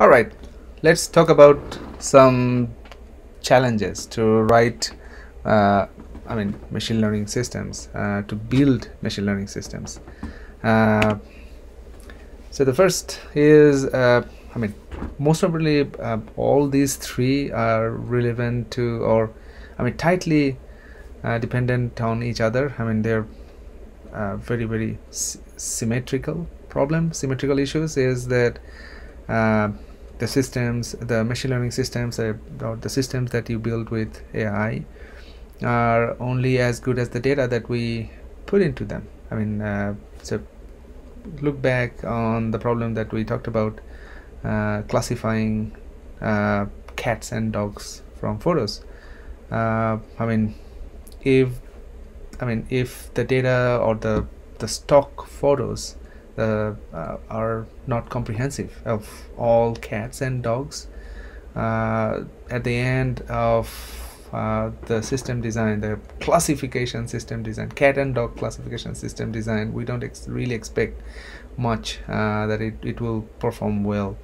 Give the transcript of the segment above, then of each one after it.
All right, let's talk about some challenges to write, uh, I mean, machine learning systems, uh, to build machine learning systems. Uh, so the first is, uh, I mean, most probably uh, all these three are relevant to, or I mean, tightly uh, dependent on each other. I mean, they're very, very symmetrical problem, symmetrical issues is that the systems, the machine learning systems, uh, or the systems that you build with AI are only as good as the data that we put into them. I mean, uh, so look back on the problem that we talked about uh, classifying uh, cats and dogs from photos. Uh, I mean, if I mean if the data or the the stock photos uh, uh, are not comprehensive of all cats and dogs. Uh, at the end of uh, the system design, the classification system design, cat and dog classification system design, we don't ex really expect much uh, that it, it will perform well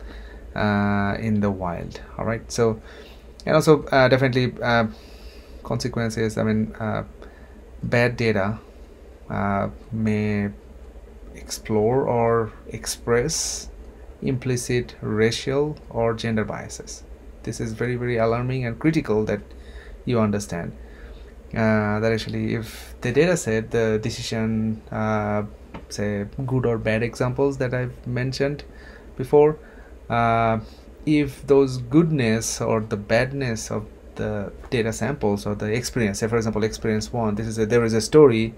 uh, in the wild. All right, so and also definitely consequences. I mean, bad data may explore or express implicit racial or gender biases. This is very very alarming and critical that you understand uh, that actually if the data set the decision uh, say good or bad examples that I've mentioned before uh, if those goodness or the badness of the data samples or the experience say for example experience one this is a, there is a story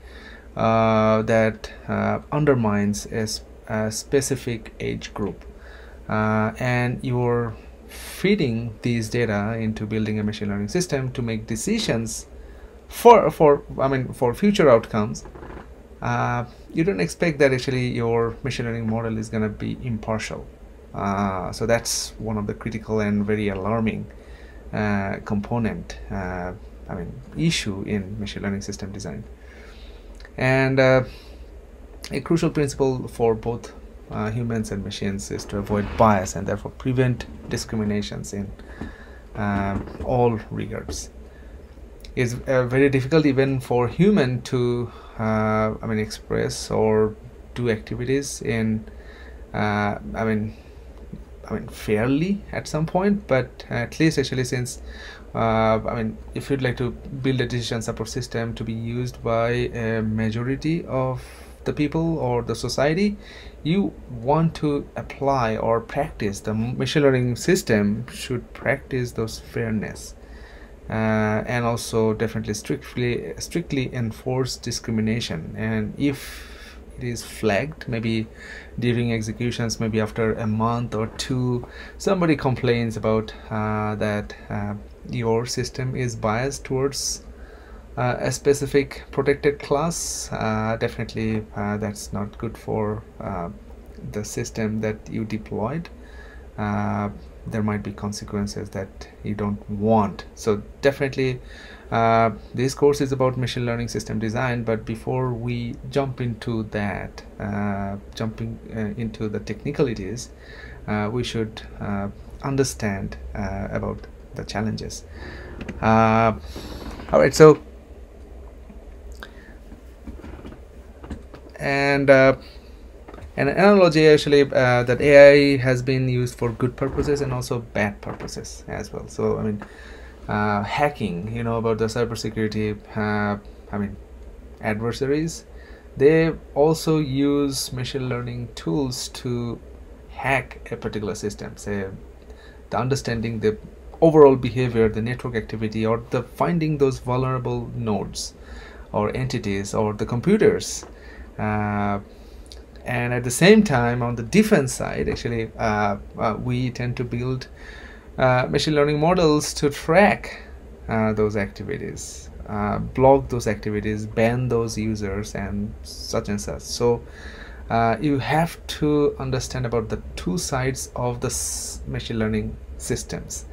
that uh, undermines a, a, specific age group. Uh, and you're feeding these data into building a machine learning system to make decisions for for I mean for future outcomes. Uh, you don't expect that actually your machine learning model is going to be impartial. Uh, so that's one of the critical and very alarming uh, component I mean issue in machine learning system design and uh, a crucial principle for both uh, humans and machines is to avoid bias and therefore prevent discriminations in um, all regards. It's uh, very difficult even for human to, uh, I mean, express or do activities in, uh, I mean, I mean, fairly at some point, but at least actually since uh, I mean, if you'd like to build a decision support system to be used by a majority of the people or the society, you want to apply or practice the machine learning system should practice those fairness. Uh, and also definitely strictly strictly enforce discrimination and if it is flagged. Maybe during executions maybe after a month or two somebody complains about uh, that uh, your system is biased towards uh, a specific protected class. Uh, definitely uh, that's not good for uh, the system that you deployed. There might be consequences that you don't want. So definitely uh, this course is about machine learning system design but before we jump into that jumping into the technicalities we should understand about the challenges. Uh, all right so and uh, an analogy actually uh, that AI has been used for good purposes and also bad purposes as well. So I mean uh, hacking you know about the cybersecurity uh, I mean adversaries they also use machine learning tools to hack a particular system say the understanding the overall behavior, the network activity, or the finding those vulnerable nodes or entities or the computers. Uh, and at the same time, on the defense side, actually, uh, uh, we tend to build uh, machine learning models to track uh, those activities, uh, block those activities, ban those users, and such and such. So. you have to understand about the two sides of the machine learning systems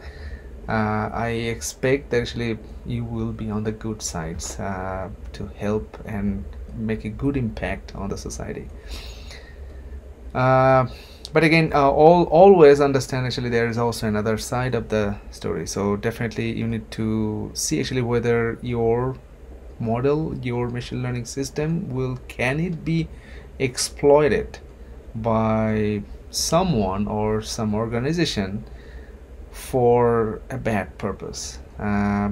uh, I expect that actually you will be on the good sides uh, to help and make a good impact on the society. But again uh, all always understand actually there is also another side of the story. So definitely you need to see actually whether your model your machine learning system will can it be exploited by someone or some organization for a bad purpose. Uh,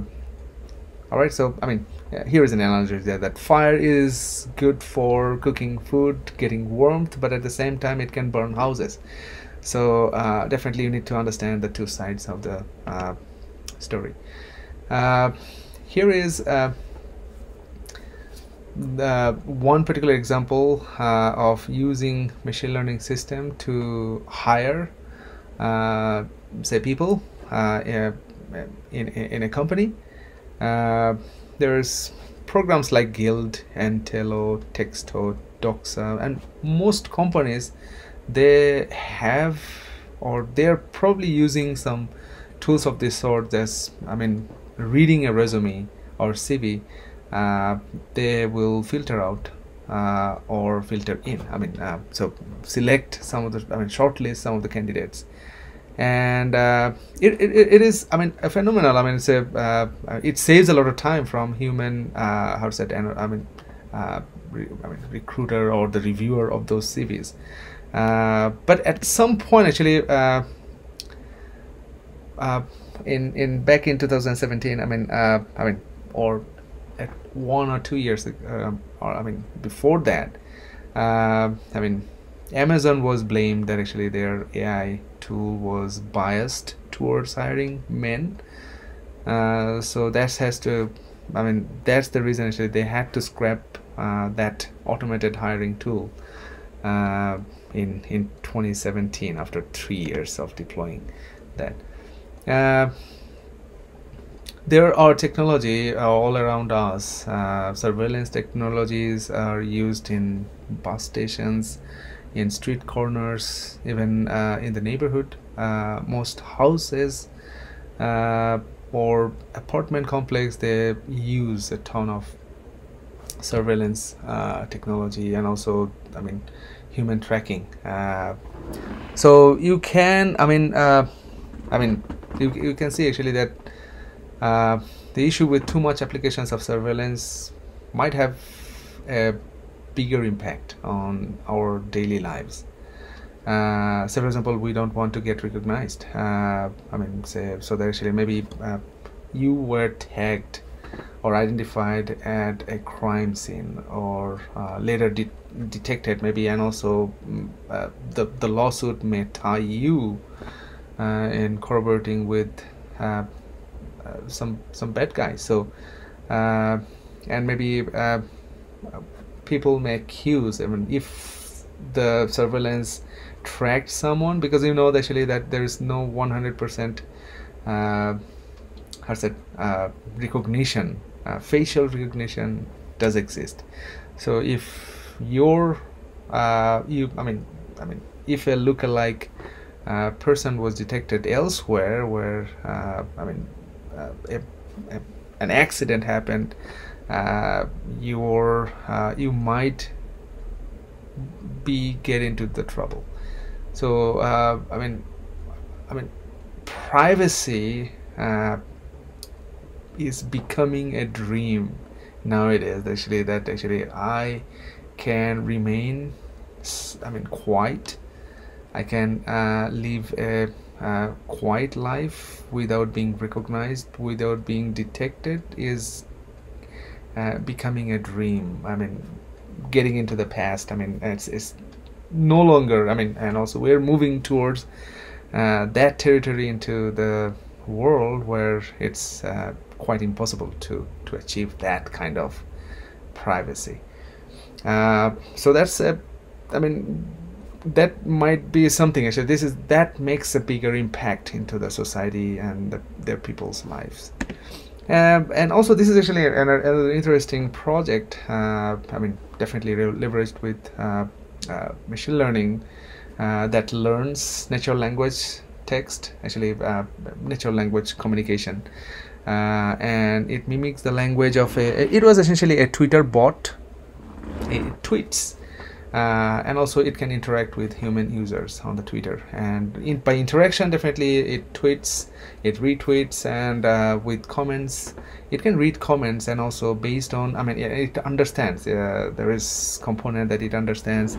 all right so i mean here is an analogy there that fire is good for cooking food getting warmth but at the same time it can burn houses. So uh, definitely you need to understand the two sides of the uh, story. Uh, here is uh, one particular example uh, of using machine learning system to hire uh, say people in, in a company there's programs like Gild, Entelo, Textio, Doxa, and most companies they have or they're probably using some tools of this sort as I mean reading a resume or CV uh, they will filter out uh, or filter in. I mean uh, so select some of the I mean shortlist some of the candidates and uh, it, it, it is I mean a phenomenal I mean it's a uh, it saves a lot of time from human uh, how to say it, I mean uh, I mean recruiter or the reviewer of those CVs uh, but at some point actually uh, in in back in 2017 I mean I mean or at one or two years or I mean before that I mean Amazon was blamed that actually their AI tool was biased towards hiring men. Uh, so that has to, I mean, that's the reason actually they had to scrap uh, that automated hiring tool uh, in in 2017 after three years of deploying that. Uh, there are technology uh, all around us. Uh, surveillance technologies are used in bus stations in street corners, even uh, in the neighborhood. Uh, most houses uh, or apartment complex they use a ton of surveillance uh, technology and also, I mean, human tracking. Uh, so you can, I mean, uh, I mean, you, you can see actually that the issue with too much applications of surveillance might have a bigger impact on our daily lives. Uh, say for example, we don't want to get recognized. Uh, I mean, say so that actually maybe uh, you were tagged or identified at a crime scene or uh, later de detected maybe and also mm, uh, the, the lawsuit may tie you uh, in corroborating with some some bad guys so and maybe people may accuse I mean if the surveillance tracked someone because you know actually that there is no 100% uh, how's that uh, recognition uh, facial recognition does exist. So if your uh, you I mean I mean if a lookalike uh, person was detected elsewhere where uh, I mean uh, a, a, an accident happened your uh, you might be get into the trouble. So uh, I mean I mean privacy uh, is becoming a dream nowadays. Actually that actually I can remain I mean quiet I can uh, live a uh, quiet life without being recognized without being detected is uh, becoming a dream. I mean, getting into the past. I mean, it's, it's no longer. I mean, and also we're moving towards uh, that territory into the world where it's uh, quite impossible to to achieve that kind of privacy. Uh, so that's a. I mean, that might be something actually this is that makes a bigger impact into the society and the, their people's lives and also this is actually an, an interesting project uh, I mean definitely leveraged with uh, uh, machine learning uh, that learns natural language text actually uh, natural language communication. Uh, and it mimics the language of a it was essentially a Twitter bot. It tweets uh, and also it can interact with human users on the Twitter. And in, by interaction definitely it tweets it retweets and uh, with comments it can read comments and also based on I mean it, understands uh, there is component that it understands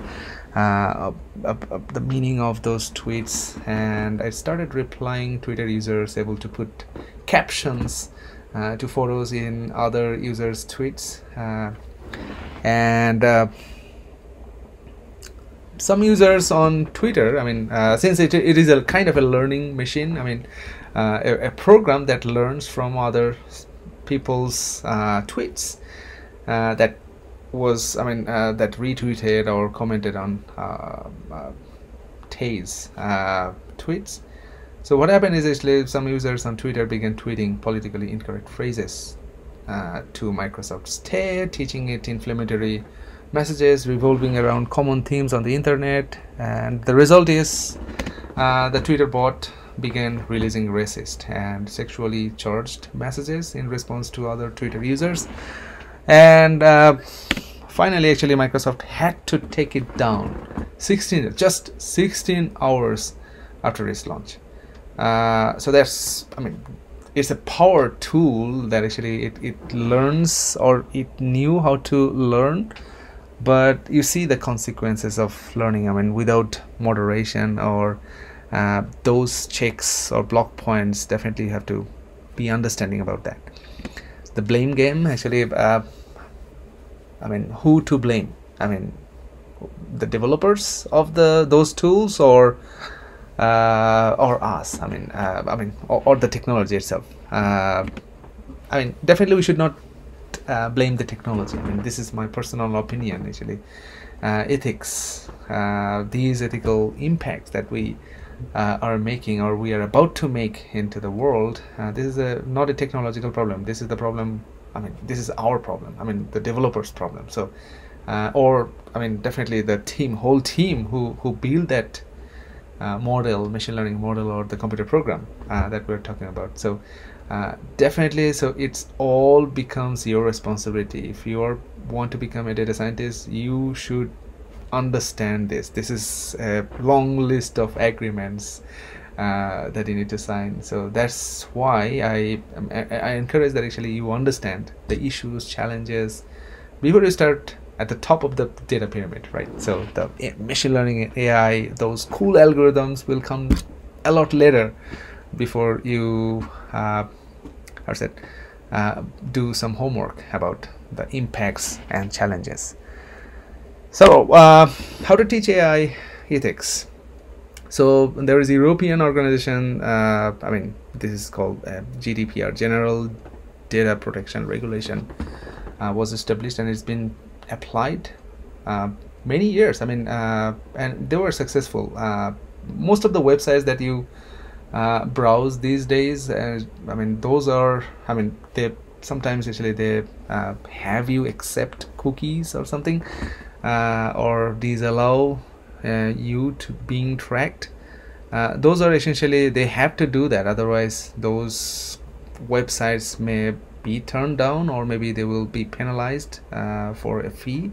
uh, the meaning of those tweets. And I started replying Twitter users able to put captions uh, to photos in other users tweets uh, and some users on Twitter, I mean, uh, since it, it is a kind of a learning machine, I mean, uh, a, a, program that learns from other people's uh, tweets uh, that was, I mean, uh, that retweeted or commented on uh, Tay's tweets. So what happened is actually some users on Twitter began tweeting politically incorrect phrases to Microsoft's Tay, teaching it inflammatory messages revolving around common themes on the internet and the result is uh, the Twitter bot began releasing racist and sexually charged messages in response to other Twitter users. And uh, finally actually Microsoft had to take it down 16 just 16 hours after its launch. Uh, so that's I mean it's a power tool that actually it, it learns or it knew how to learn but you see the consequences of learning i mean without moderation or uh, those checks or block points definitely you have to be understanding about that. The blame game actually uh, i mean who to blame? I mean the developers of the those tools or uh, or us? I mean uh, i mean or, or, the technology itself? Uh, i mean definitely we should not uh, blame the technology. I mean, this is my personal opinion actually. Uh, ethics, uh, these ethical impacts that we uh, are making or we are about to make into the world, uh, this is a, not a technological problem. This is the problem. I mean, this is our problem. I mean, the developers' problem. So, uh, or I mean, definitely the team, whole team who who build that model, machine learning model, or the computer program that we're talking about. So. Uh, definitely so it's all becomes your responsibility. If you are want to become a data scientist you should understand this. This is a long list of agreements uh, that you need to sign. So that's why I, I, I encourage that actually you understand the issues challenges before you start at the top of the data pyramid right? So the machine learning AI those cool algorithms will come a lot later before you uh, or said uh, do some homework about the impacts and challenges. So uh, how to teach AI ethics. So there is European organization uh, I mean this is called uh, GDPR General Data Protection Regulation uh, was established and it's been applied uh, many years. I mean and they were successful. Most of the websites that you uh, browse these days uh, I mean those are I mean they sometimes actually they uh, have you accept cookies or something uh, or these allow uh, you to being tracked. Uh, those are essentially they have to do that otherwise those websites may be turned down or maybe they will be penalized for a fee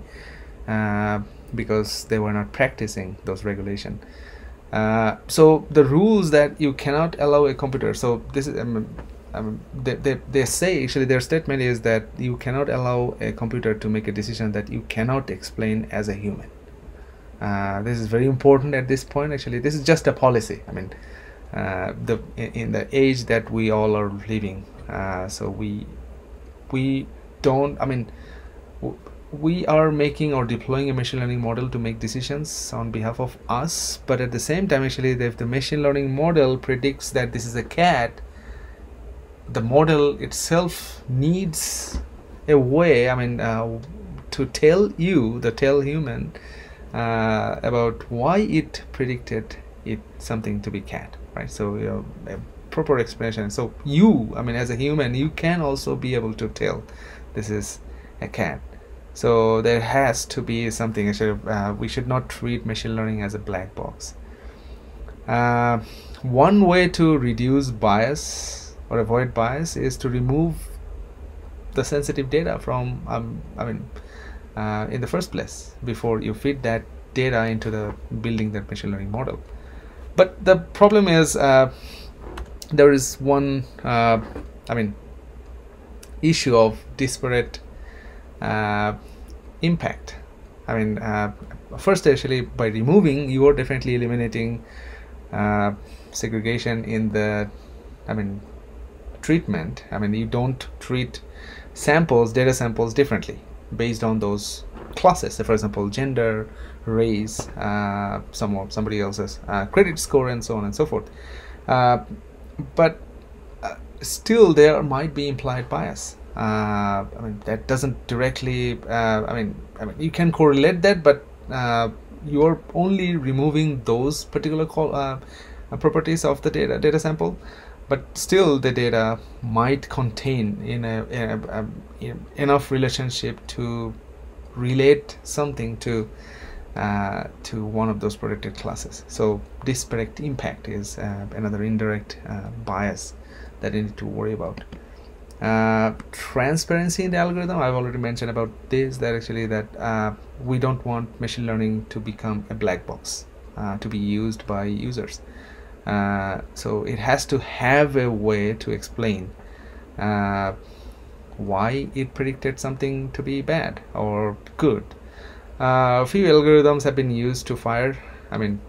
because they were not practicing those regulation uh, so the rules that you cannot allow a computer so this is um, um, they, they, they say actually their statement is that you cannot allow a computer to make a decision that you cannot explain as a human. Uh, this is very important at this point actually. This is just a policy. I mean uh, the in, the age that we all are living uh, so we we don't I mean we are making or deploying a machine learning model to make decisions on behalf of us but at the same time actually if the machine learning model predicts that this is a cat the model itself needs a way i mean uh, to tell you the tell human uh, about why it predicted it something to be cat right? So you know, a proper explanation. So you i mean as a human you can also be able to tell this is a cat so there has to be something. Uh, we should not treat machine learning as a black box. Uh, one way to reduce bias or avoid bias is to remove the sensitive data from um, I mean uh, in the first place before you feed that data into the building that machine learning model. But the problem is uh, there is one uh, I mean issue of disparate uh, impact. I mean uh, first actually by removing you are definitely eliminating uh, segregation in the I mean treatment. I mean you don't treat samples data samples differently based on those classes. So for example gender race uh, some somebody else's uh, credit score and so on and so forth. Uh, but uh, still there might be implied bias I mean that doesn't directly uh, I mean I mean you can correlate that but you're only removing those particular properties of the data data sample. But still the data might contain in a, in a, in enough relationship to relate something to uh, to one of those protected classes. So disparate impact is uh, another indirect uh, bias that you need to worry about uh, transparency in the algorithm I've already mentioned about this that actually that uh, we don't want machine learning to become a black box uh, to be used by users. Uh, so it has to have a way to explain uh, why it predicted something to be bad or good. A few algorithms have been used to fire I mean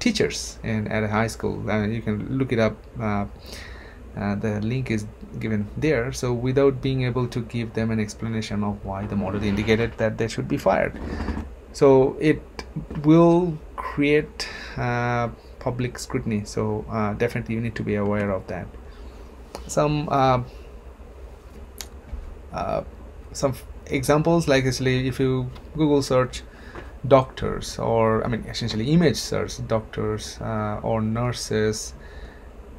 teachers in at a high school. You can look it up uh, the link is given there. So without being able to give them an explanation of why the model indicated that they should be fired. So it will create uh, public scrutiny. So uh, definitely you need to be aware of that. Some uh, uh, some examples like actually if you google search doctors or i mean essentially image search doctors uh, or nurses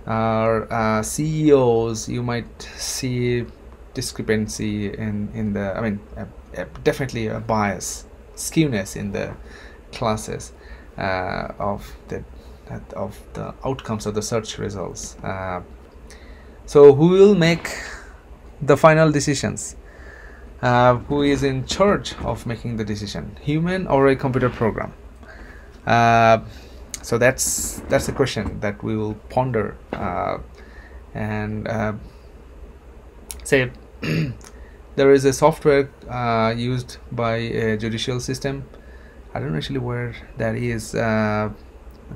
or uh, ceos you might see discrepancy in in the i mean definitely a bias skewness in the classes uh, of the of the outcomes of the search results uh, so who will make the final decisions? Uh, who is in charge of making the decision? Human or a computer program? Uh, so that's that's a question that we will ponder uh, and uh, say there is a software uh, used by a judicial system. I don't actually where that is. Uh,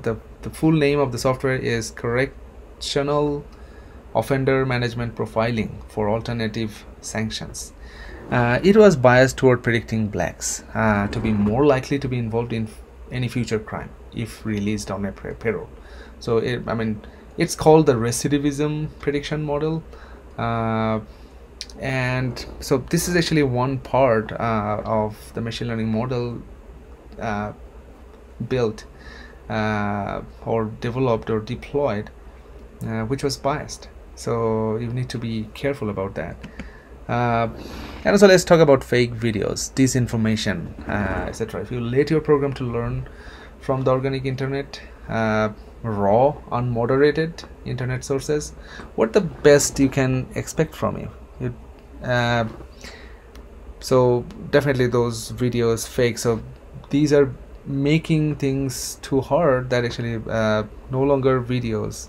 the the full name of the software is correctional offender management profiling for alternative sanctions. Uh, it was biased toward predicting blacks uh, to be more likely to be involved in any future crime if released on a payroll. So it, i mean it's called the recidivism prediction model uh, and so this is actually one part uh, of the machine learning model uh, built uh, or developed or deployed uh, which was biased. So you need to be careful about that. Uh, and also let's talk about fake videos disinformation uh, etc if you let your program to learn from the organic internet uh, raw unmoderated internet sources what the best you can expect from you, you uh, so definitely those videos fake so these are making things too hard that actually uh, no longer videos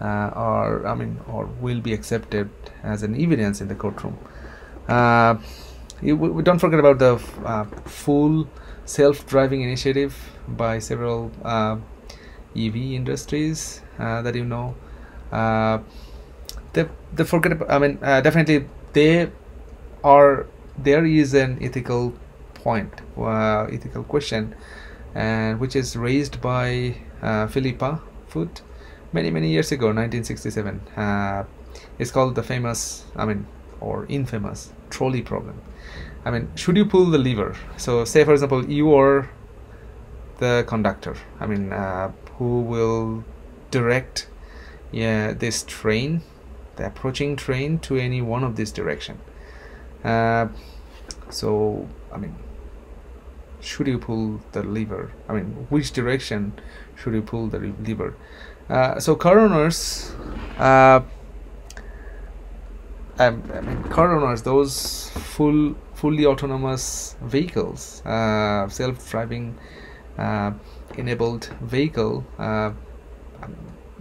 uh, are I mean or will be accepted as an evidence in the courtroom. Uh, you, we don't forget about the uh, full self-driving initiative by several uh, EV industries uh, that you know. They, they forget I mean definitely they are there is an ethical point ethical question and which is raised by uh, Philippa Foot many many years ago 1967 uh, it's called the famous I mean or infamous trolley problem I mean should you pull the lever? So say for example you are the conductor. I mean uh, who will direct yeah, this train the approaching train to any one of this direction? Uh, so I mean should you pull the lever? I mean which direction should you pull the lever? Uh, so coroners uh, I, I mean coroners those full fully autonomous vehicles, uh, self-driving uh, enabled vehicle, uh,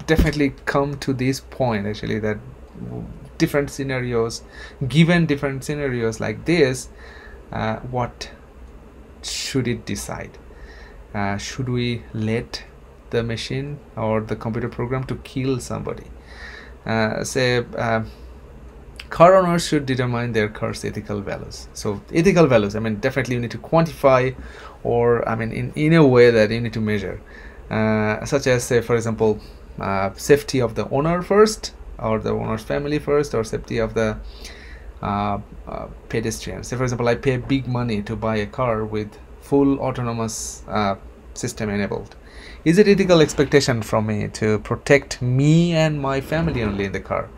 definitely come to this point actually that different scenarios, given different scenarios like this, uh, what should it decide? Uh, should we let the machine or the computer program to kill somebody? Say car owners should determine their car's ethical values. So ethical values i mean definitely you need to quantify or i mean in, in a way that you need to measure. Uh, such as say for example uh, safety of the owner first or the owner's family first or safety of the uh, uh pedestrian. Say for example i pay big money to buy a car with full autonomous uh, system enabled. Is it ethical expectation from me to protect me and my family only in the car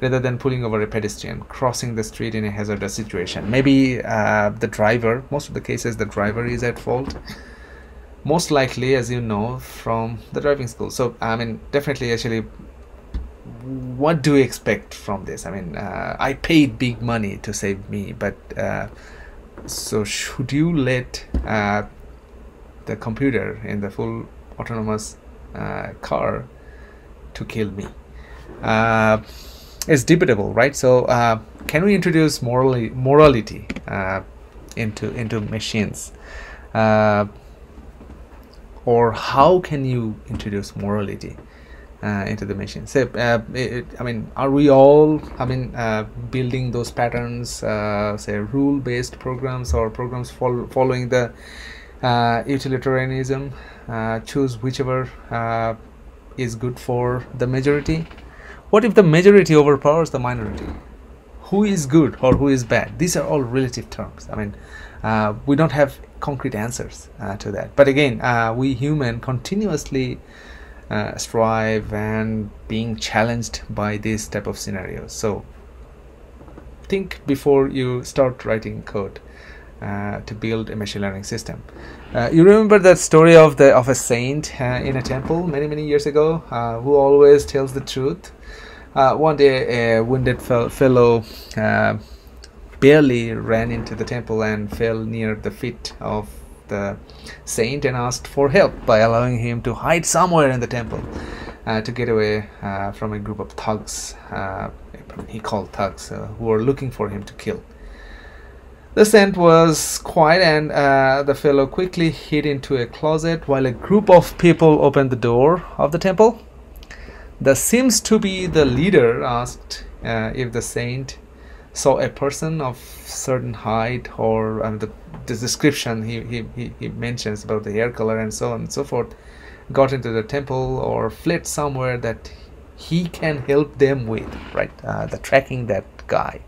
rather than pulling over a pedestrian crossing the street in a hazardous situation. Maybe uh, the driver most of the cases the driver is at fault. Most likely as you know from the driving school. So i mean definitely actually what do you expect from this? I mean uh, i paid big money to save me but uh, so should you let uh, the computer in the full autonomous uh, car to kill me? Uh, is debatable, right? So uh, can we introduce morally, morality uh, into into machines, uh, or how can you introduce morality uh, into the machine? so uh, it, I mean, are we all, I mean, uh, building those patterns, say, rule-based programs or programs fol following the utilitarianism, choose whichever is good for the majority what if the majority overpowers the minority? Who is good or who is bad? These are all relative terms. I mean, uh, we don't have concrete answers uh, to that. But again, uh, we human continuously uh, strive and being challenged by this type of scenarios. So think before you start writing code. Uh, to build a machine learning system. Uh, you remember that story of the of a saint uh, in a temple many many years ago uh, who always tells the truth uh, one day, a wounded fel fellow uh, barely ran into the temple and fell near the feet of the saint and asked for help by allowing him to hide somewhere in the temple to get away from a group of thugs. He called thugs who were looking for him to kill. The saint was quiet and uh, the fellow quickly hid into a closet while a group of people opened the door of the temple. The seems to be the leader asked uh, if the saint saw a person of certain height or um, the, the description he, he, he mentions about the hair color and so on and so forth got into the temple or fled somewhere that he can help them with right uh, the tracking that guy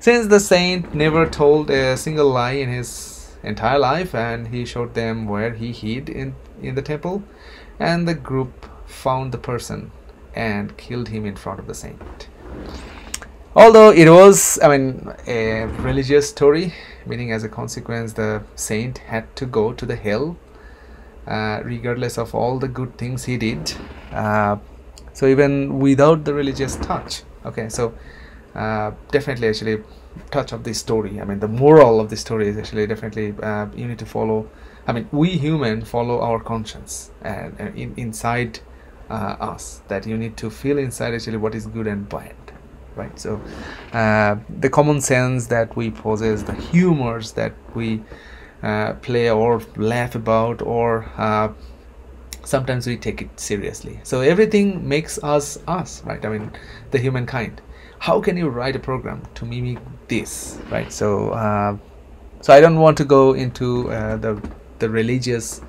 since the saint never told a single lie in his entire life and he showed them where he hid in in the temple and the group found the person and killed him in front of the saint. Although it was, I mean, a religious story, meaning as a consequence the saint had to go to the hell, uh, regardless of all the good things he did. Uh, so even without the religious touch, okay, so uh, definitely actually touch of this story. I mean, the moral of the story is actually definitely uh, you need to follow. I mean, we human follow our conscience, and, and in, inside uh, us that you need to feel inside actually what is good and bad right so uh, the common sense that we possess the humors that we uh, play or laugh about or sometimes we take it seriously so everything makes us us right i mean the humankind how can you write a program to mimic this right? So uh, so i don't want to go into uh, the the religious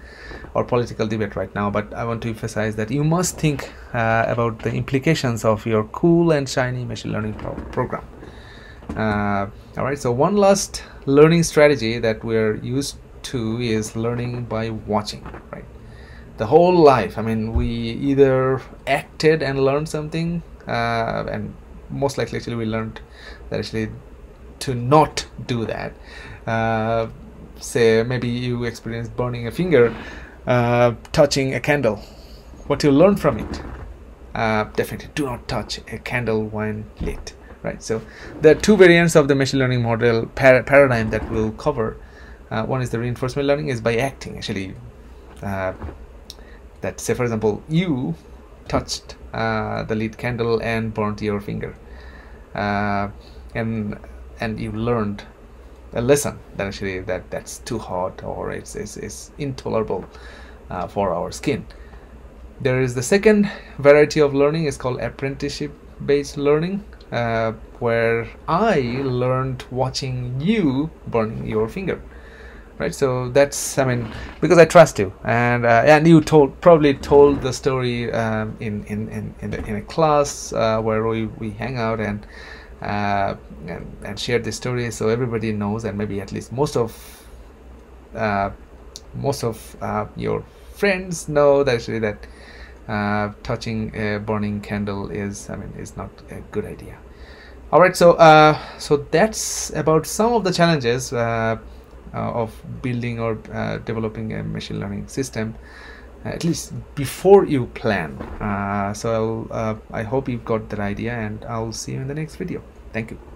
or political debate right now but i want to emphasize that you must think uh, about the implications of your cool and shiny machine learning pro program. Uh, all right so one last learning strategy that we're used to is learning by watching right? The whole life i mean we either acted and learned something uh, and most likely actually we learned that actually to not do that. Uh, say maybe you experienced burning a finger uh, touching a candle. What you learn from it? Uh, definitely do not touch a candle when lit right? So there are two variants of the machine learning model par paradigm that we'll cover. Uh, one is the reinforcement learning is by acting actually. Uh, that say for example you touched the lit candle and burnt your finger. Uh, and and you learned a lesson that actually that that's too hot or it's, it's, it's intolerable uh, for our skin. There is the second variety of learning is called apprenticeship based learning uh, where I learned watching you burning your finger right? So that's I mean because I trust you. And uh, and you told probably told the story um, in in in in, the, in a class uh, where we, we hang out and, uh, and and share the story. So everybody knows and maybe at least most of uh, most of uh, your friends know that actually that uh, touching a burning candle is I mean is not a good idea. All right so so that's about some of the challenges of building or uh, developing a machine learning system at least before you plan. Uh, so I hope you've got that idea and I'll see you in the next video. Thank you